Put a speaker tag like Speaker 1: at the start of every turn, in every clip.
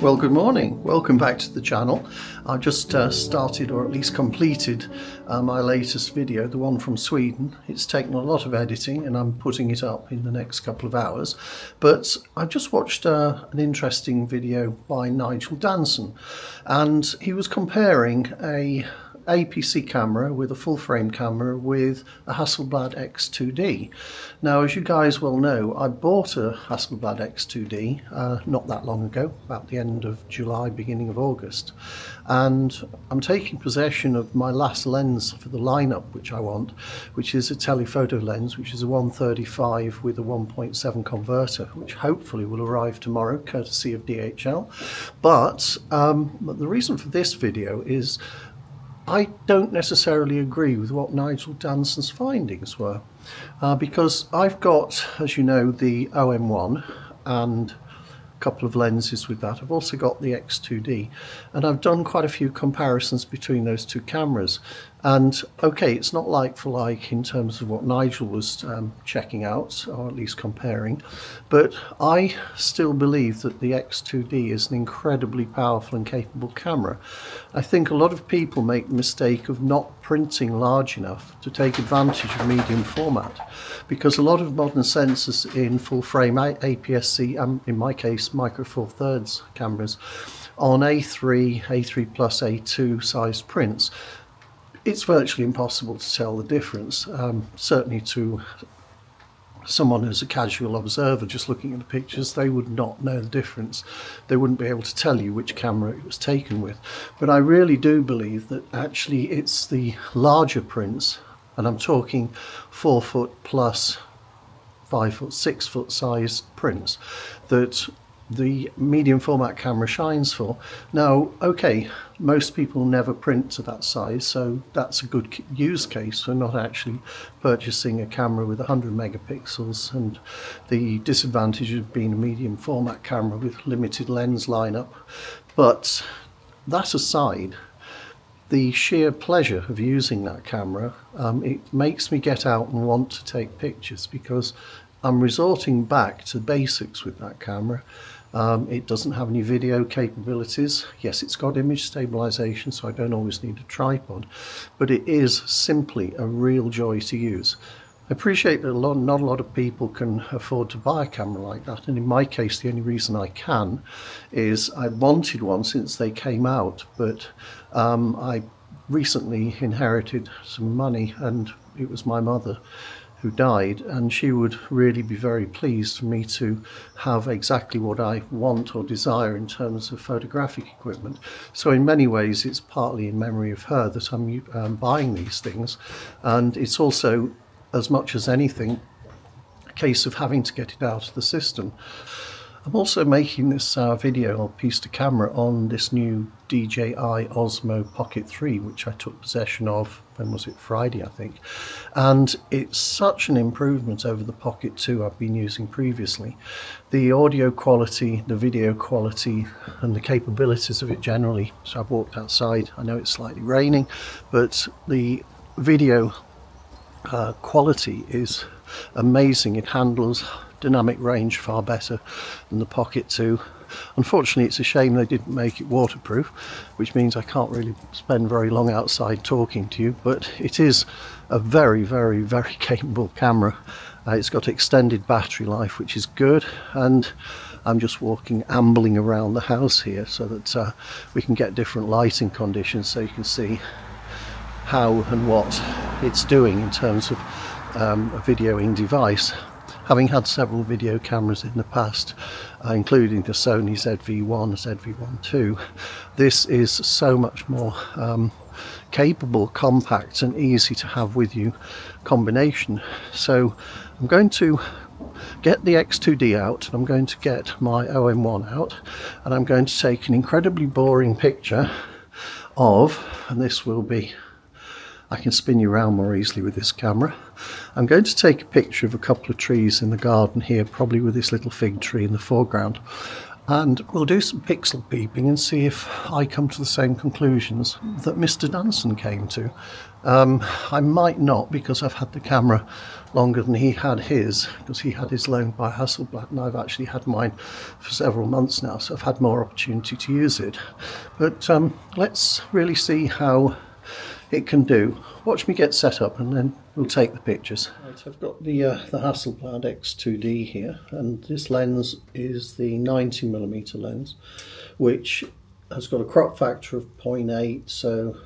Speaker 1: Well, good morning. Welcome back to the channel. I've just uh, started, or at least completed, uh, my latest video, the one from Sweden. It's taken a lot of editing and I'm putting it up in the next couple of hours. But I've just watched uh, an interesting video by Nigel Danson and he was comparing a APS-C camera with a full frame camera with a Hasselblad X2D. Now as you guys well know I bought a Hasselblad X2D uh, not that long ago, about the end of July, beginning of August and I'm taking possession of my last lens for the lineup which I want which is a telephoto lens which is a 135 with a 1.7 converter which hopefully will arrive tomorrow courtesy of DHL but um, the reason for this video is I don't necessarily agree with what Nigel Danson's findings were uh, because I've got, as you know, the OM1 and a couple of lenses with that. I've also got the X2D and I've done quite a few comparisons between those two cameras and okay it's not like for like in terms of what Nigel was um, checking out or at least comparing but I still believe that the X2D is an incredibly powerful and capable camera. I think a lot of people make the mistake of not printing large enough to take advantage of medium format because a lot of modern sensors in full frame APS-C and in my case micro four thirds cameras on A3, A3 plus A2 size prints it's virtually impossible to tell the difference um, certainly to someone who's a casual observer just looking at the pictures, they would not know the difference. They wouldn't be able to tell you which camera it was taken with. But I really do believe that actually it's the larger prints, and I'm talking four foot plus five foot, six foot size prints, that the medium format camera shines for. Now, okay, most people never print to that size, so that's a good use case for not actually purchasing a camera with 100 megapixels and the disadvantage of being a medium format camera with limited lens lineup. But that aside, the sheer pleasure of using that camera, um, it makes me get out and want to take pictures because I'm resorting back to basics with that camera um, it doesn't have any video capabilities. Yes, it's got image stabilization, so I don't always need a tripod, but it is simply a real joy to use. I appreciate that a lot, not a lot of people can afford to buy a camera like that, and in my case, the only reason I can is I wanted one since they came out, but um, I recently inherited some money, and it was my mother who died, and she would really be very pleased for me to have exactly what I want or desire in terms of photographic equipment. So, in many ways, it's partly in memory of her that I'm um, buying these things, and it's also, as much as anything, a case of having to get it out of the system. I'm also making this uh, video or piece to camera on this new DJI Osmo Pocket 3 which I took possession of, when was it, Friday I think. And it's such an improvement over the Pocket 2 I've been using previously. The audio quality, the video quality and the capabilities of it generally, so I've walked outside, I know it's slightly raining but the video uh, quality is amazing, it handles dynamic range far better than the Pocket 2. Unfortunately, it's a shame they didn't make it waterproof, which means I can't really spend very long outside talking to you, but it is a very, very, very capable camera. Uh, it's got extended battery life, which is good, and I'm just walking, ambling around the house here so that uh, we can get different lighting conditions so you can see how and what it's doing in terms of um, a videoing device. Having had several video cameras in the past, uh, including the Sony ZV-1, ZV-1 II, this is so much more um, capable, compact and easy to have with you combination. So I'm going to get the X2D out and I'm going to get my OM1 out and I'm going to take an incredibly boring picture of, and this will be I can spin you around more easily with this camera. I'm going to take a picture of a couple of trees in the garden here, probably with this little fig tree in the foreground. And we'll do some pixel peeping and see if I come to the same conclusions that Mr. Danson came to. Um, I might not because I've had the camera longer than he had his because he had his loan by Hasselblad and I've actually had mine for several months now so I've had more opportunity to use it but um, let's really see how it can do. Watch me get set up and then we'll take the pictures. Right, I've got the uh, the Hasselblad X2D here and this lens is the 90mm lens which has got a crop factor of 0.8 so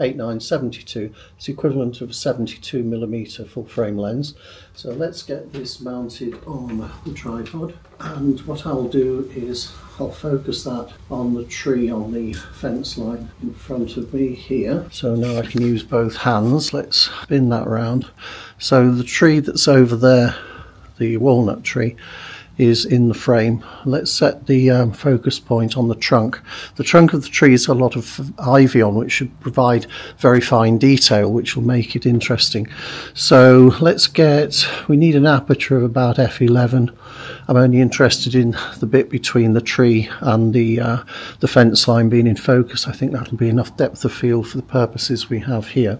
Speaker 1: 8972 it's equivalent of a 72 millimeter full frame lens. So let's get this mounted on the tripod. And what I'll do is I'll focus that on the tree on the fence line in front of me here. So now I can use both hands. Let's spin that round. So the tree that's over there the walnut tree is in the frame. Let's set the um, focus point on the trunk. The trunk of the tree has a lot of ivy on which should provide very fine detail which will make it interesting. So let's get, we need an aperture of about f11. I'm only interested in the bit between the tree and the, uh, the fence line being in focus. I think that'll be enough depth of field for the purposes we have here.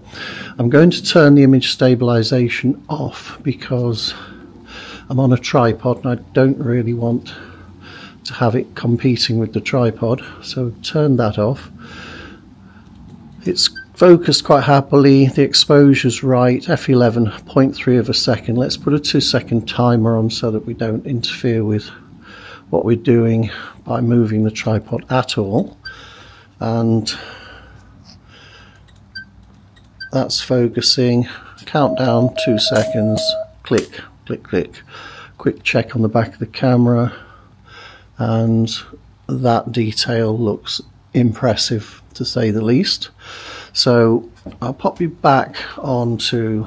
Speaker 1: I'm going to turn the image stabilization off because I'm on a tripod and I don't really want to have it competing with the tripod so turn that off. It's focused quite happily the exposure's right f11 0.3 of a second. Let's put a two second timer on so that we don't interfere with what we're doing by moving the tripod at all. And that's focusing. Countdown two seconds click click click quick check on the back of the camera. And that detail looks impressive to say the least. So I'll pop you back onto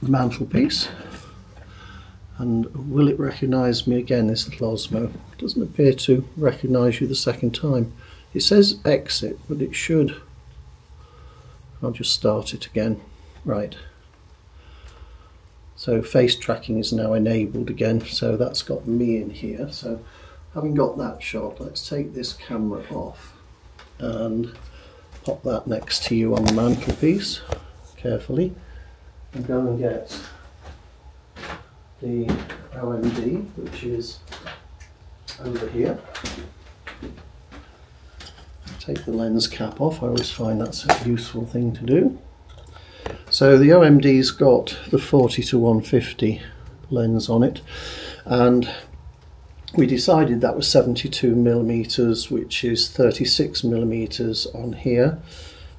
Speaker 1: the mantelpiece. And will it recognize me again this little Osmo? It doesn't appear to recognize you the second time. It says exit but it should. I'll just start it again. Right so face tracking is now enabled again, so that's got me in here. So having got that shot, let's take this camera off and pop that next to you on the mantelpiece carefully and go and get the OMD, which is over here. Take the lens cap off, I always find that's a useful thing to do. So the OMD's got the 40 to 150 lens on it and we decided that was 72 millimeters which is 36 millimeters on here.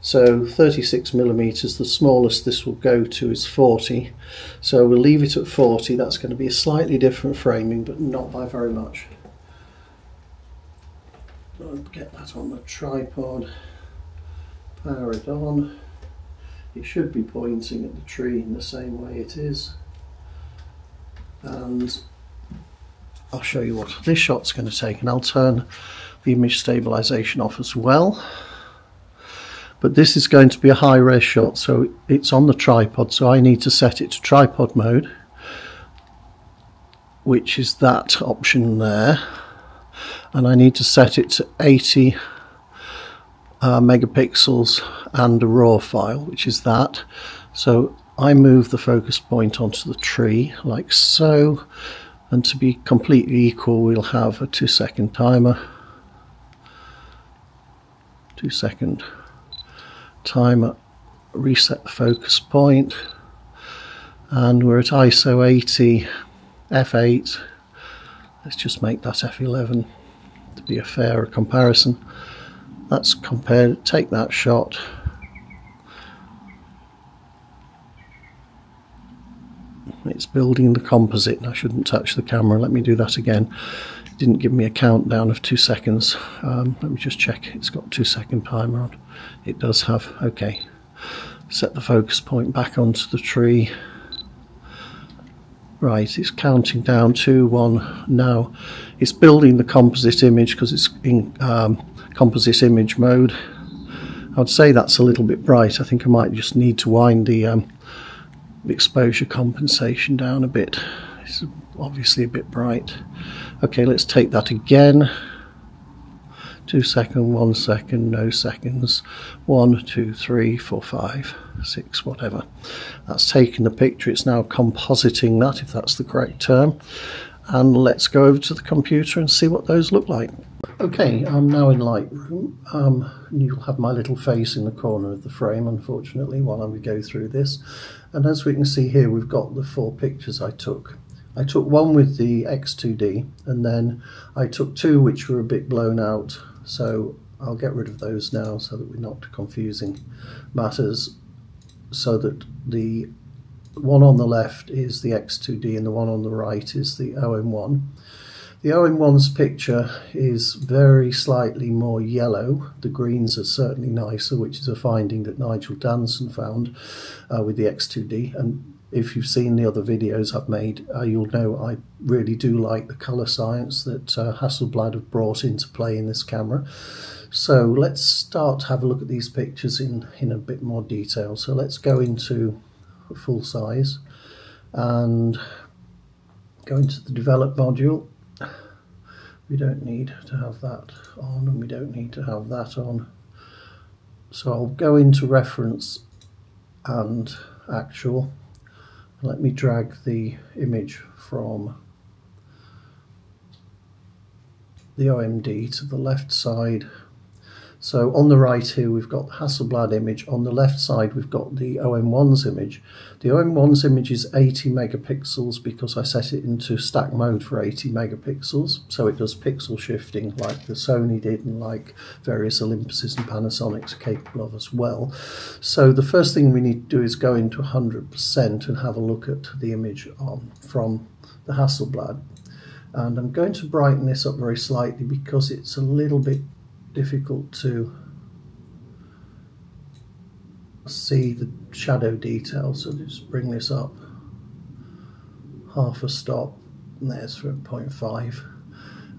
Speaker 1: So 36 millimeters the smallest this will go to is 40 so we'll leave it at 40 that's going to be a slightly different framing but not by very much. I'll get that on the tripod. Power it on it should be pointing at the tree in the same way it is. And I'll show you what this shot's going to take and I'll turn the image stabilization off as well. But this is going to be a high res shot so it's on the tripod so I need to set it to tripod mode which is that option there. And I need to set it to 80 uh, megapixels and a raw file, which is that. So I move the focus point onto the tree like so. And to be completely equal, we'll have a two second timer. Two second timer, reset the focus point, and we're at ISO 80 f8. Let's just make that f11 to be a fairer comparison. Let's compare, take that shot. It's building the composite. I shouldn't touch the camera. Let me do that again. It didn't give me a countdown of two seconds. Um, let me just check. It's got two second timer on. It does have. Okay. Set the focus point back onto the tree. Right, it's counting down two, one. Now, it's building the composite image because it's in um, composite image mode. I would say that's a little bit bright. I think I might just need to wind the, um, exposure compensation down a bit. It's obviously a bit bright. Okay, let's take that again. two second, one second, no seconds, one, two, three, four, five, six, whatever. That's taking the picture, it's now compositing that, if that's the correct term. And let's go over to the computer and see what those look like. Okay, I'm now in Lightroom. Um, you'll have my little face in the corner of the frame, unfortunately, while we go through this. And as we can see here, we've got the four pictures I took. I took one with the X2D, and then I took two which were a bit blown out so I'll get rid of those now so that we're not confusing matters so that the one on the left is the X2D and the one on the right is the OM1. The OM1's picture is very slightly more yellow. The greens are certainly nicer, which is a finding that Nigel Danson found uh, with the X2D. And if you've seen the other videos I've made, uh, you'll know I really do like the colour science that uh, Hasselblad have brought into play in this camera. So let's start to have a look at these pictures in, in a bit more detail. So let's go into full size and go into the develop module. We don't need to have that on and we don't need to have that on. So I'll go into reference and actual let me drag the image from the OMD to the left side. So on the right here we've got the Hasselblad image, on the left side we've got the OM1's image. The OM1's image is 80 megapixels because I set it into stack mode for 80 megapixels, so it does pixel shifting like the Sony did and like various Olympuses and Panasonics are capable of as well. So the first thing we need to do is go into 100% and have a look at the image on, from the Hasselblad. And I'm going to brighten this up very slightly because it's a little bit difficult to see the shadow detail so just bring this up. Half a stop and there's for 0.5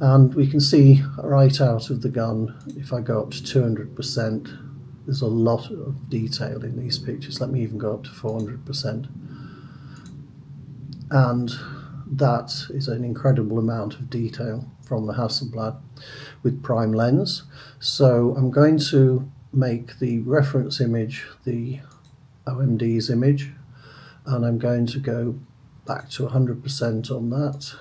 Speaker 1: and we can see right out of the gun if I go up to 200% there's a lot of detail in these pictures. Let me even go up to 400% and that is an incredible amount of detail from the Hasselblad with prime lens. So I'm going to make the reference image the OMD's image and I'm going to go back to 100% on that,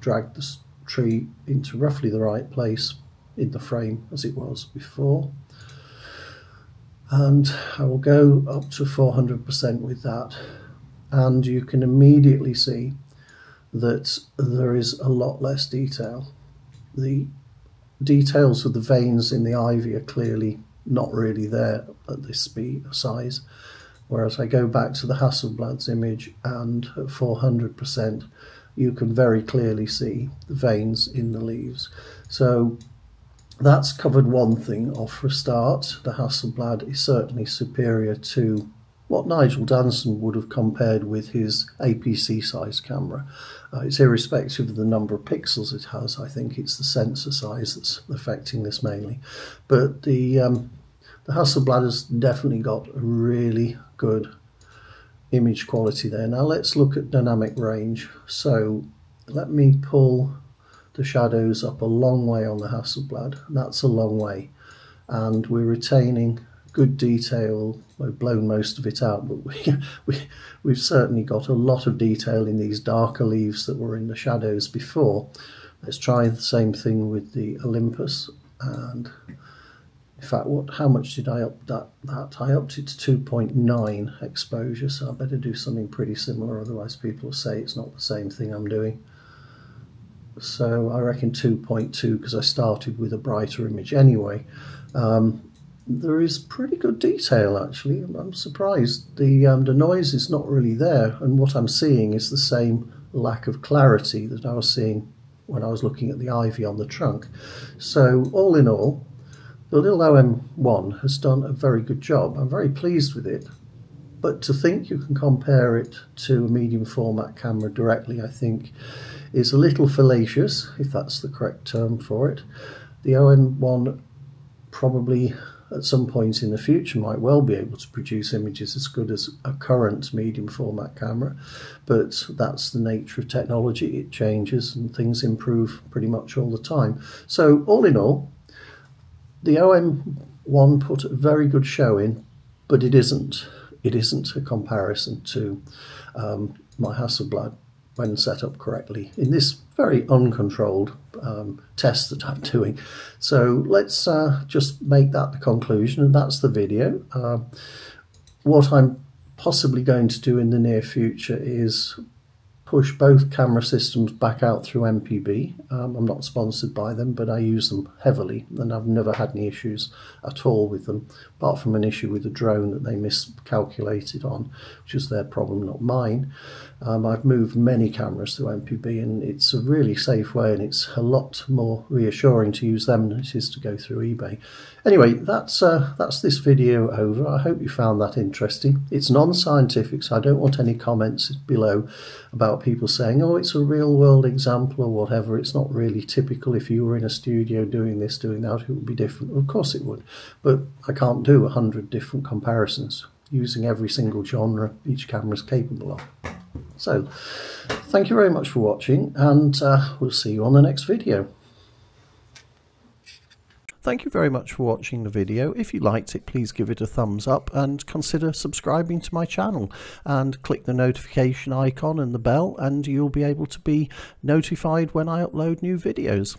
Speaker 1: drag the tree into roughly the right place in the frame as it was before. And I will go up to 400% with that. And you can immediately see that there is a lot less detail. The details of the veins in the ivy are clearly not really there at this speed size. Whereas I go back to the Hasselblad's image and at 400%, you can very clearly see the veins in the leaves. So that's covered one thing off for a start. The Hasselblad is certainly superior to what Nigel Danson would have compared with his APS-C size camera. Uh, it's irrespective of the number of pixels it has. I think it's the sensor size that's affecting this mainly. But the um, the Hasselblad has definitely got a really good image quality there. Now let's look at dynamic range. So let me pull the shadows up a long way on the Hasselblad. That's a long way. And we're retaining good detail. We've blown most of it out, but we, we, we've certainly got a lot of detail in these darker leaves that were in the shadows before. Let's try the same thing with the Olympus. And in fact, what? how much did I up that? that? I upped it to 2.9 exposure, so I better do something pretty similar, otherwise people will say it's not the same thing I'm doing. So I reckon 2.2 because I started with a brighter image anyway. Um, there is pretty good detail actually. I'm surprised. The, um, the noise is not really there, and what I'm seeing is the same lack of clarity that I was seeing when I was looking at the ivy on the trunk. So, all in all, the little OM1 has done a very good job. I'm very pleased with it. But to think you can compare it to a medium format camera directly, I think, is a little fallacious, if that's the correct term for it. The OM1 probably at some point in the future might well be able to produce images as good as a current medium format camera but that's the nature of technology. It changes and things improve pretty much all the time. So all in all the OM1 put a very good show in, but it isn't. It isn't a comparison to um, my Hasselblad when set up correctly in this very uncontrolled um, test that I'm doing. So let's uh, just make that the conclusion, and that's the video. Uh, what I'm possibly going to do in the near future is push both camera systems back out through MPB. Um, I'm not sponsored by them, but I use them heavily, and I've never had any issues at all with them, apart from an issue with the drone that they miscalculated on, which is their problem, not mine. Um, I've moved many cameras through MPB, and it's a really safe way, and it's a lot more reassuring to use them than it is to go through eBay. Anyway, that's uh, that's this video over. I hope you found that interesting. It's non-scientific, so I don't want any comments below about people saying, "Oh, it's a real-world example" or whatever. It's not really typical. If you were in a studio doing this, doing that, it would be different. Of course, it would, but I can't do a hundred different comparisons using every single genre each camera is capable of. So, thank you very much for watching, and uh, we'll see you on the next video. Thank you very much for watching the video. If you liked it, please give it a thumbs up and consider subscribing to my channel and click the notification icon and the bell and you'll be able to be notified when I upload new videos.